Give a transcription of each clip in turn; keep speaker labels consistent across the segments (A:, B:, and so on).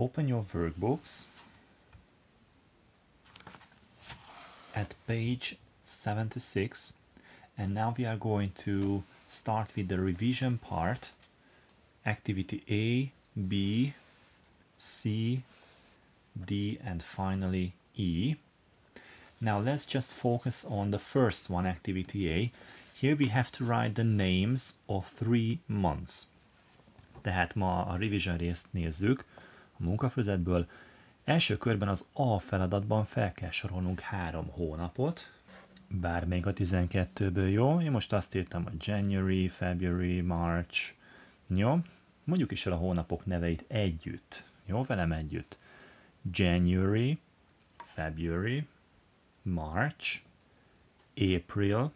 A: Open your workbooks at page 76 and now we are going to start with the revision part activity A, B, C, D and finally E. Now let's just focus on the first one, activity A. Here we have to write the names of three months. Tehát ma a revision részt nézzük a munkafüzetből. Első körben az A feladatban fel kell sorolnunk három hónapot, bár még a 12-ből jó. Én most azt írtam, hogy January, February, March. Jó, mondjuk is el a hónapok neveit együtt. Jó, velem együtt. January, February, March, April,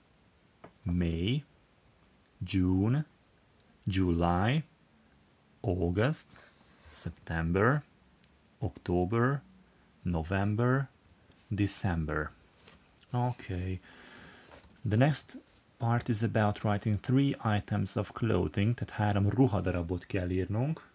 A: May, June, July, August, September, October, November, December. Okay. The next part is about writing three items of clothing, tehát három ruhadarabot kell írnunk.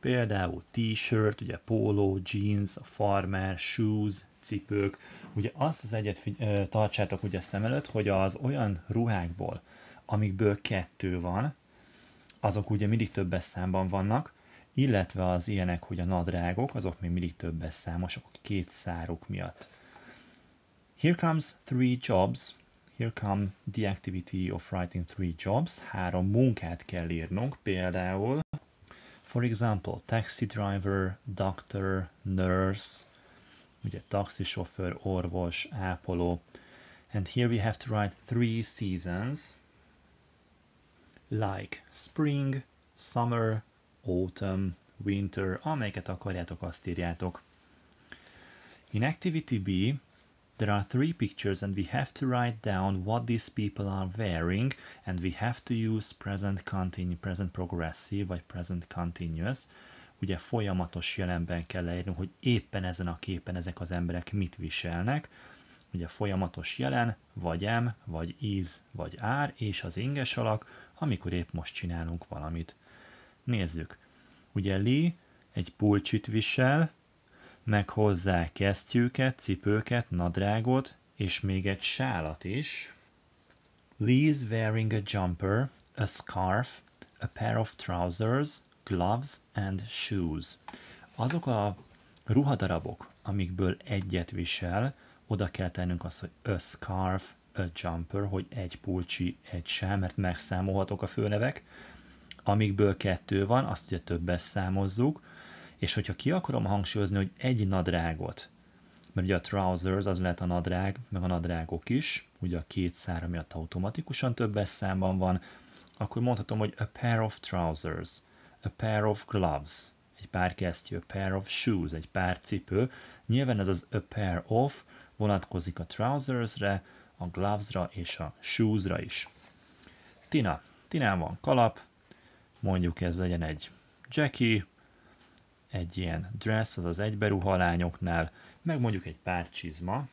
A: Például t-shirt, ugye polo, jeans, farmer, shoes, cipők. Ugye azt az egyet figy- tartsátok ugye szem előtt, hogy az olyan ruhákból, amikből kettő van, azok ugye mindig többes számban vannak, illetve az ilyenek, hogy a nadrágok, azok még mindig többes számosok két száruk miatt. Here comes three jobs. Here come the activity of writing three jobs. Három munkát kell írnunk, például For example, taxi driver, doctor, nurse, ugye taxisofőr, orvos, ápoló. And here we have to write three seasons, like spring, summer, autumn, winter, amelyeket akarjátok, azt írjátok. In activity B, there are three pictures and we have to write down what these people are wearing and we have to use present continue, present progressive vagy present continuous. Ugye folyamatos jelenben kell leírnunk, hogy éppen ezen a képen ezek az emberek mit viselnek. Ugye folyamatos jelen, vagy em, vagy is, vagy ár, és az inges alak, amikor épp most csinálunk valamit. Nézzük. Ugye Lee egy pulcsit visel, meg hozzá kesztyűket, cipőket, nadrágot, és még egy sálat is. Lee's wearing a jumper, a scarf, a pair of trousers, gloves and shoes. Azok a ruhadarabok, amikből egyet visel, oda kell tennünk azt, hogy a scarf, a jumper, hogy egy pulcsi, egy sál, mert megszámolhatok a főnevek. Amikből kettő van, azt ugye többes számozzuk, és hogyha ki akarom hangsúlyozni, hogy egy nadrágot, mert ugye a trousers az lehet a nadrág, meg a nadrágok is, ugye a két szára miatt automatikusan többes számban van, akkor mondhatom, hogy a pair of trousers, a pair of gloves, egy pár kesztyű, a pair of shoes, egy pár cipő. Nyilván ez az a pair of vonatkozik a trousersre, a glovesra és a shoesra is. Tina. Tinán van kalap, mondjuk ez legyen egy Jackie, egy ilyen dress, az az egyberuha lányoknál, meg mondjuk egy pár csizma.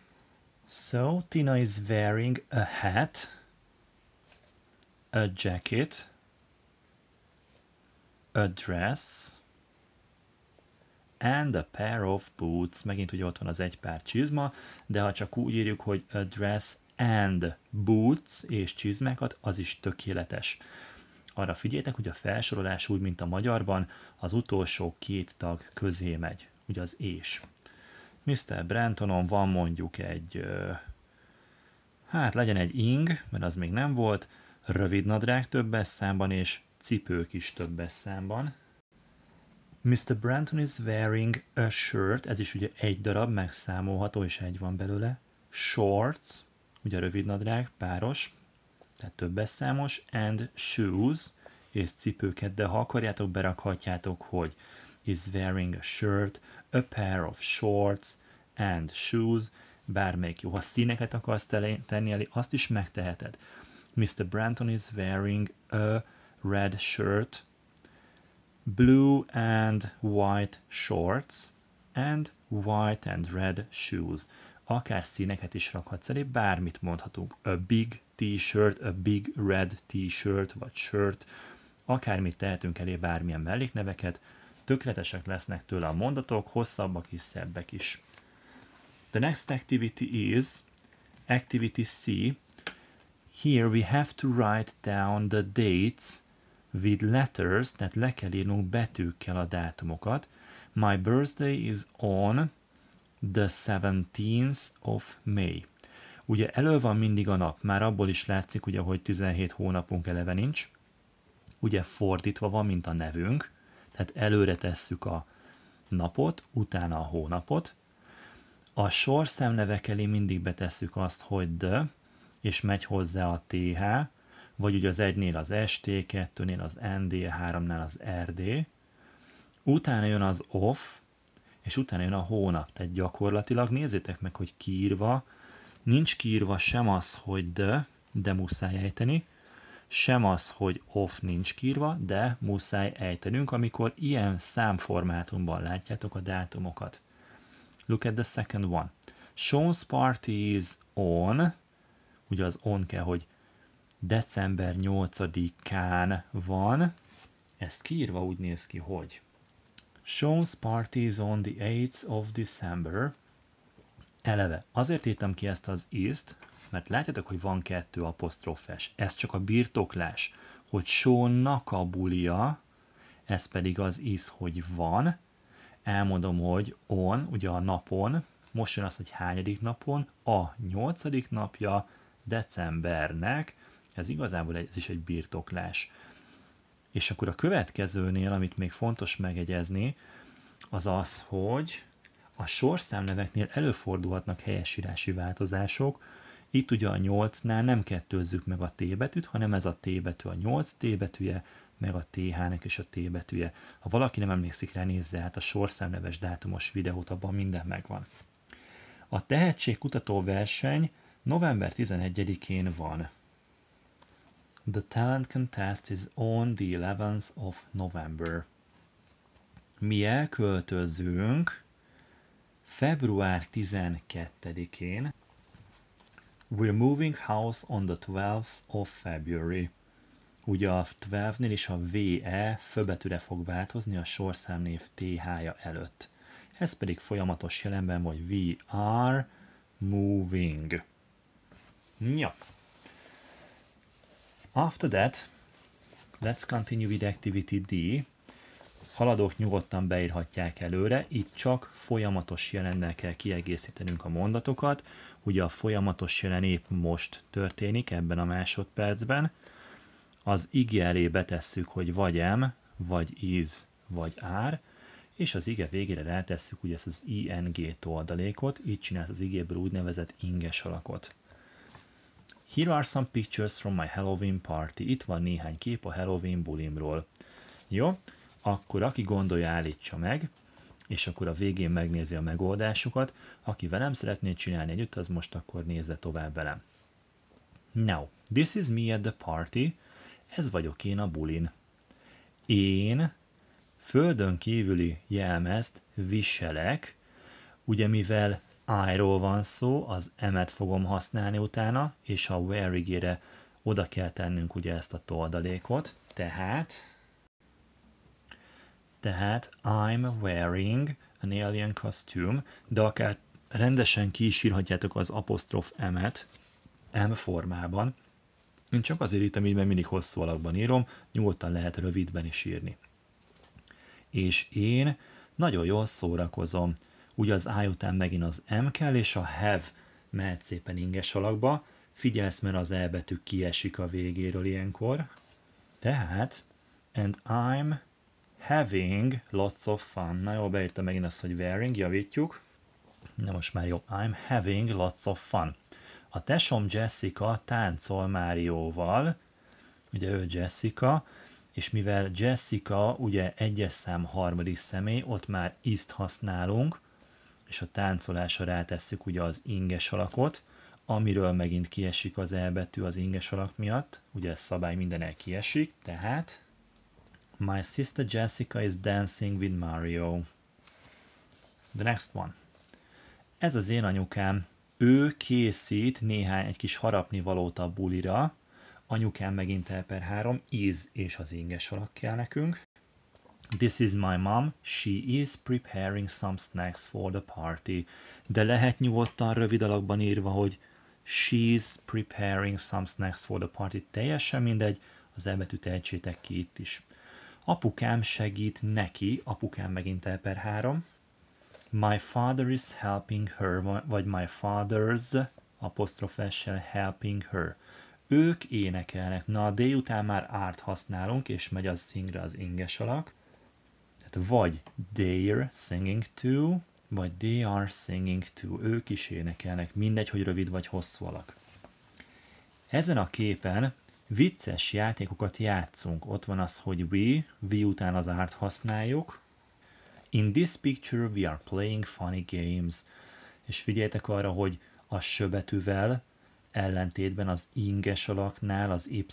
A: So, Tina is wearing a hat, a jacket, a dress, and a pair of boots. Megint ugye ott van az egy pár csizma, de ha csak úgy írjuk, hogy a dress and boots és csizmákat, az is tökéletes. Arra figyeljetek, hogy a felsorolás úgy, mint a magyarban, az utolsó két tag közé megy, ugye az és. Mr. Brantonon van mondjuk egy, hát legyen egy ing, mert az még nem volt, rövid nadrág többes számban, és cipők is többes számban. Mr. Branton is wearing a shirt, ez is ugye egy darab, megszámolható, és egy van belőle. Shorts, ugye rövid nadrág, páros, tehát többes számos, and shoes, és cipőket, de ha akarjátok, berakhatjátok, hogy is wearing a shirt, a pair of shorts, and shoes, bármelyik jó. Ha színeket akarsz tenni elé, azt is megteheted. Mr. Branton is wearing a red shirt, blue and white shorts, and white and red shoes. Akár színeket is rakhatsz elé, bármit mondhatunk. A big t-shirt, a big red t-shirt, vagy shirt, akármit tehetünk elé bármilyen mellékneveket, tökéletesek lesznek tőle a mondatok, hosszabbak is, szebbek is. The next activity is activity C. Here we have to write down the dates with letters, tehát le kell írnunk betűkkel a dátumokat. My birthday is on the 17th of May. Ugye elő van mindig a nap, már abból is látszik, ugye, hogy 17 hónapunk eleve nincs. Ugye fordítva van, mint a nevünk, tehát előre tesszük a napot, utána a hónapot. A sorszámnevek elé mindig betesszük azt, hogy the, és megy hozzá a TH, vagy ugye az 1-nél az ST, 2-nél az ND, 3-nál az RD. Utána jön az off, és utána jön a hónap. Tehát gyakorlatilag nézzétek meg, hogy kiírva, nincs kiírva sem az, hogy de, de muszáj ejteni, sem az, hogy off nincs kiírva, de muszáj ejtenünk, amikor ilyen számformátumban látjátok a dátumokat. Look at the second one. Sean's party is on, ugye az on kell, hogy december 8-án van, ezt kiírva úgy néz ki, hogy Sean's party is on the 8th of December. Eleve, azért írtam ki ezt az is mert látjátok, hogy van kettő apostrofes. Ez csak a birtoklás, hogy Seannak a bulia, ez pedig az is, hogy van. Elmondom, hogy on, ugye a napon, most jön az, hogy hányadik napon, a nyolcadik napja decembernek, ez igazából ez is egy birtoklás. És akkor a következőnél, amit még fontos megegyezni, az az, hogy a sorszámneveknél előfordulhatnak helyesírási változások, itt ugye a 8-nál nem kettőzzük meg a T betűt, hanem ez a T betű a 8 T betűje, meg a TH-nek és a T betűje. Ha valaki nem emlékszik rá, nézze át a sorszámneves dátumos videót, abban minden megvan. A tehetségkutató verseny november 11-én van. The talent contest is on the 11th of November. Mi elköltözünk február 12-én. We're moving house on the 12th of February. Ugye a 12-nél is a VE főbetűre fog változni a sorszámnév TH-ja előtt. Ez pedig folyamatos jelenben, vagy we are moving. Ja, After that, let's continue with activity D. Haladók nyugodtan beírhatják előre, itt csak folyamatos jelennel kell kiegészítenünk a mondatokat. Ugye a folyamatos jelen épp most történik ebben a másodpercben. Az ige elé betesszük, hogy vagy em, vagy is, vagy ár, és az ige végére rátesszük ugye ezt az ing toldalékot, így csinálsz az igéből úgynevezett inges alakot. Here are some pictures from my Halloween party. Itt van néhány kép a Halloween bulimról. Jó, akkor aki gondolja, állítsa meg, és akkor a végén megnézi a megoldásukat. Aki velem szeretné csinálni együtt, az most akkor nézze tovább velem. Now, this is me at the party. Ez vagyok én a bulin. Én földön kívüli jelmezt viselek, ugye mivel I-ról van szó, az emet fogom használni utána, és a wearing oda kell tennünk ugye ezt a toldalékot, tehát tehát I'm wearing an alien costume, de akár rendesen ki is írhatjátok az apostrof emet M formában. Én csak azért írtam így, mert mindig hosszú alakban írom, nyugodtan lehet rövidben is írni. És én nagyon jól szórakozom. Ugye az I után megint az M kell, és a have mehet szépen inges alakba. Figyelsz, mert az E betű kiesik a végéről ilyenkor. Tehát, and I'm having lots of fun. Na jó, beírtam megint azt, hogy wearing, javítjuk. Na most már jó. I'm having lots of fun. A tesom Jessica táncol Márióval, ugye ő Jessica, és mivel Jessica ugye egyes szám harmadik személy, ott már iszt használunk, és a táncolásra rátesszük ugye az inges alakot, amiről megint kiesik az elbetű az inges alak miatt, ugye ez szabály el kiesik, tehát My sister Jessica is dancing with Mario. The next one. Ez az én anyukám. Ő készít néhány egy kis harapni valót a bulira. Anyukám megint per három, is és az inges alak kell nekünk. This is my mom. She is preparing some snacks for the party. De lehet nyugodtan rövid alakban írva, hogy she's preparing some snacks for the party. Teljesen mindegy, az elbetűt ejtsétek ki itt is. Apukám segít neki, apukám megint el per három. My father is helping her, vagy my father's apostrofessel helping her. Ők énekelnek. Na, délután már árt használunk, és megy az szingre az inges alak. Tehát vagy they're singing to, vagy they are singing to. Ők is énekelnek. Mindegy, hogy rövid vagy hosszú alak. Ezen a képen vicces játékokat játszunk. Ott van az, hogy we, we után az árt használjuk. In this picture we are playing funny games. És figyeljetek arra, hogy a söbetűvel ellentétben az inges alaknál az y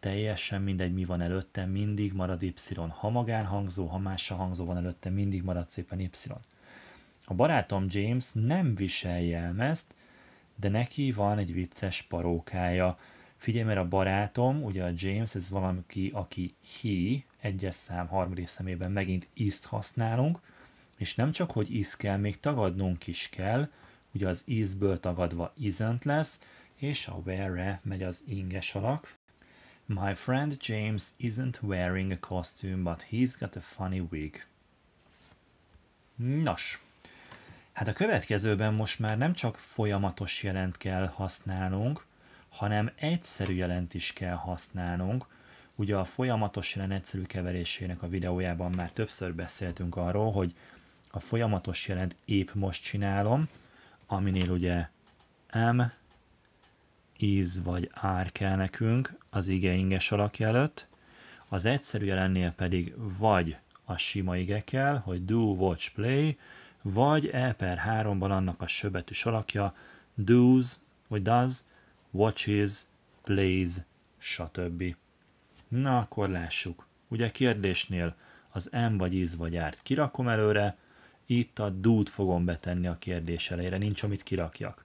A: teljesen mindegy, mi van előtte, mindig marad y. Ha magánhangzó, ha más hangzó van előtte, mindig marad szépen y. A barátom James nem visel jelmezt, de neki van egy vicces parókája. Figyelj, mert a barátom, ugye a James, ez valaki, aki he, egyes szám harmadik szemében megint iszt használunk, és nem csak, hogy is kell, még tagadnunk is kell, ugye az is-ből tagadva isn't lesz, és a wear-re megy az inges alak. My friend James isn't wearing a costume, but he's got a funny wig. Nos, hát a következőben most már nem csak folyamatos jelent kell használnunk, hanem egyszerű jelent is kell használnunk. Ugye a folyamatos jelen egyszerű keverésének a videójában már többször beszéltünk arról, hogy a folyamatos jelent épp most csinálom, aminél ugye M, is vagy ár kell nekünk az ige inges alakja előtt, az egyszerű jelennél pedig vagy a sima ige kell, hogy do, watch, play, vagy E per 3-ban annak a söbetűs alakja does, vagy does, watches, plays, stb. Na, akkor lássuk. Ugye kérdésnél az M vagy is vagy árt kirakom előre, itt a do-t fogom betenni a kérdés elejére, nincs amit kirakjak.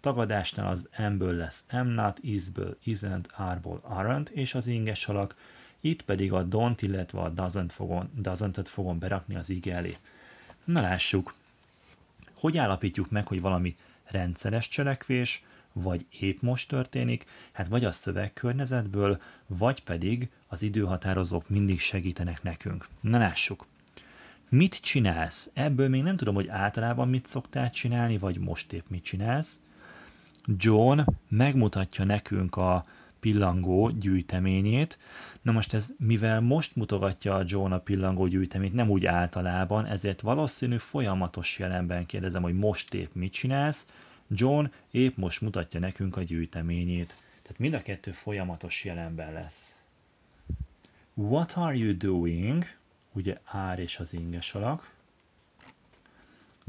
A: Tagadásnál az M-ből lesz M not, is-ből isn't, are-ból aren't, és az inges alak, itt pedig a don't, illetve a doesn't fogom, doesn't fogom berakni az ige elé. Na lássuk, hogy állapítjuk meg, hogy valami rendszeres cselekvés, vagy épp most történik, hát vagy a szövegkörnyezetből, vagy pedig az időhatározók mindig segítenek nekünk. Na lássuk! Mit csinálsz? Ebből még nem tudom, hogy általában mit szoktál csinálni, vagy most épp mit csinálsz. John megmutatja nekünk a pillangó gyűjteményét. Na most ez, mivel most mutogatja a John a pillangó gyűjteményt, nem úgy általában, ezért valószínű folyamatos jelenben kérdezem, hogy most épp mit csinálsz. John épp most mutatja nekünk a gyűjteményét. Tehát mind a kettő folyamatos jelenben lesz. What are you doing? Ugye ár és az inges alak.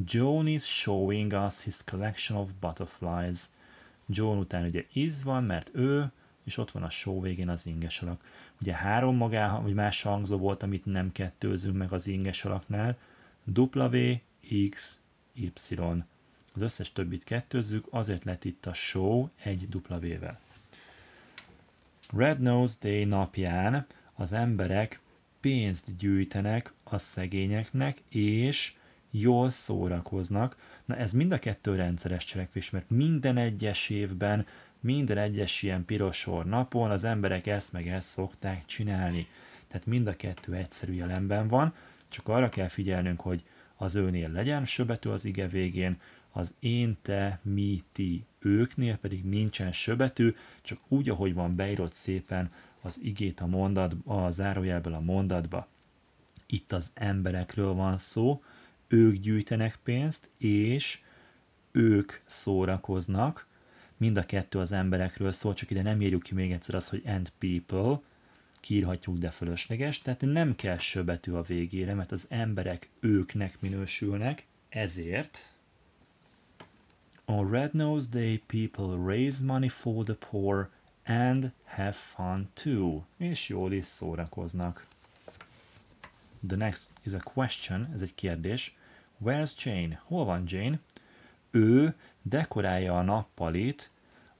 A: John is showing us his collection of butterflies. John után ugye is van, mert ő, és ott van a show végén az inges alak. Ugye három magá, vagy más hangzó volt, amit nem kettőzünk meg az inges alaknál. W, X, Y. Az összes többit kettőzzük, azért lett itt a show egy W-vel. Red Nose Day napján az emberek pénzt gyűjtenek a szegényeknek, és jól szórakoznak. Na ez mind a kettő rendszeres cselekvés, mert minden egyes évben, minden egyes ilyen pirosor napon az emberek ezt meg ezt szokták csinálni. Tehát mind a kettő egyszerű jelenben van, csak arra kell figyelnünk, hogy az őnél legyen söbetű az ige végén, az én, te, mi, ti, őknél pedig nincsen söbetű, csak úgy, ahogy van beírott szépen az igét a mondat, a zárójelből a mondatba. Itt az emberekről van szó, ők gyűjtenek pénzt, és ők szórakoznak, mind a kettő az emberekről szól, csak ide nem írjuk ki még egyszer azt, hogy and people, kiírhatjuk, de fölösleges, tehát nem kell söbetű a végére, mert az emberek őknek minősülnek, ezért On Red Nose Day people raise money for the poor and have fun too, és jól is szórakoznak. The next is a question, ez egy kérdés. Where's Jane? Hol van Jane? Ő dekorálja a nappalit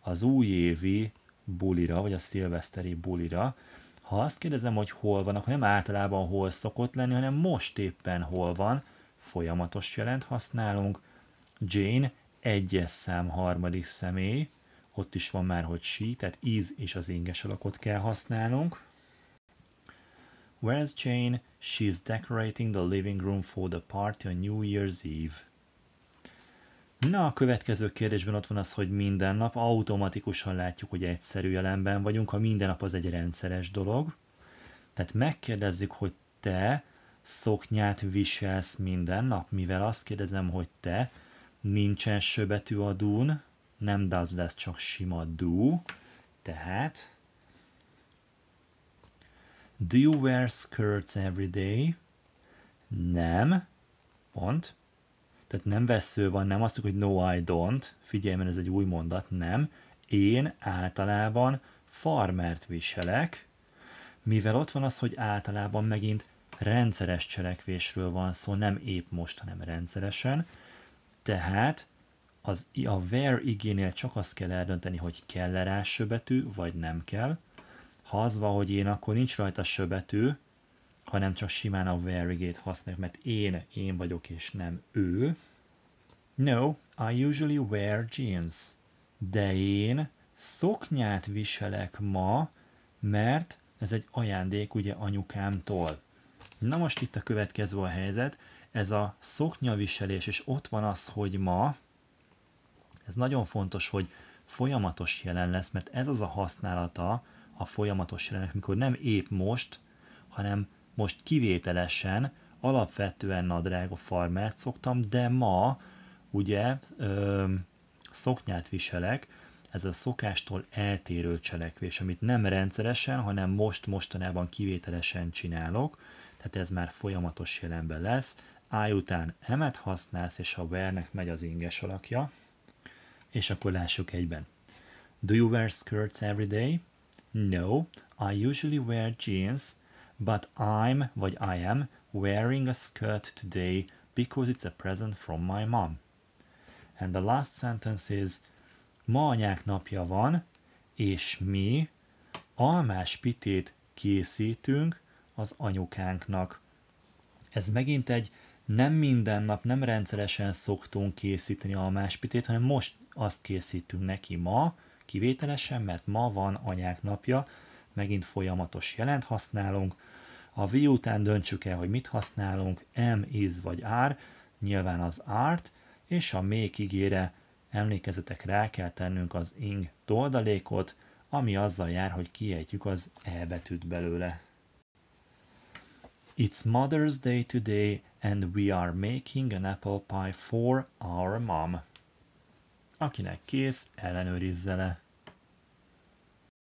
A: az újévi bulira, vagy a szilveszteri bulira. Ha azt kérdezem, hogy hol van, akkor nem általában hol szokott lenni, hanem most éppen hol van, folyamatos jelent használunk. Jane egyes szám harmadik személy, ott is van már, hogy she, tehát is és az inges alakot kell használnunk. Where's Jane? She's decorating the living room for the party on New Year's Eve. Na, a következő kérdésben ott van az, hogy minden nap automatikusan látjuk, hogy egyszerű jelenben vagyunk, ha minden nap az egy rendszeres dolog. Tehát megkérdezzük, hogy te szoknyát viselsz minden nap, mivel azt kérdezem, hogy te nincsen söbetű a dún, nem does lesz, csak sima do, tehát Do you wear skirts every day? Nem, pont. Tehát nem vesző van, nem azt hogy no I don't, figyelj, mert ez egy új mondat, nem. Én általában farmert viselek, mivel ott van az, hogy általában megint rendszeres cselekvésről van szó, nem épp most, hanem rendszeresen, tehát az, a where igénél csak azt kell eldönteni, hogy kell-e rá söbetű, vagy nem kell. Ha az van, hogy én, akkor nincs rajta söbetű, hanem csak simán a where igét használjuk, mert én, én vagyok, és nem ő. No, I usually wear jeans. De én szoknyát viselek ma, mert ez egy ajándék ugye anyukámtól. Na most itt a következő a helyzet, ez a szoknyaviselés, és ott van az, hogy ma, ez nagyon fontos, hogy folyamatos jelen lesz, mert ez az a használata a folyamatos jelennek, mikor nem épp most, hanem most kivételesen, alapvetően nadrág farmert szoktam, de ma ugye ö, szoknyát viselek, ez a szokástól eltérő cselekvés, amit nem rendszeresen, hanem most mostanában kivételesen csinálok, tehát ez már folyamatos jelenben lesz. I után emet használsz, és a where-nek megy az inges alakja. És akkor lássuk egyben. Do you wear skirts every day? No, I usually wear jeans, but I'm, vagy I am, wearing a skirt today because it's a present from my mom. And the last sentence is, ma anyák napja van, és mi almás pitét készítünk az anyukánknak. Ez megint egy nem minden nap, nem rendszeresen szoktunk készíteni almáspitét, hanem most azt készítünk neki ma, kivételesen, mert ma van anyák napja, megint folyamatos jelent használunk. A V után döntsük el, hogy mit használunk, M, is vagy R, nyilván az art, és a még ígére emlékezetek rá kell tennünk az ing toldalékot, ami azzal jár, hogy kiejtjük az E betűt belőle. It's Mother's Day today and we are making an apple pie for our mom. Akinek kész, ellenőrizze le.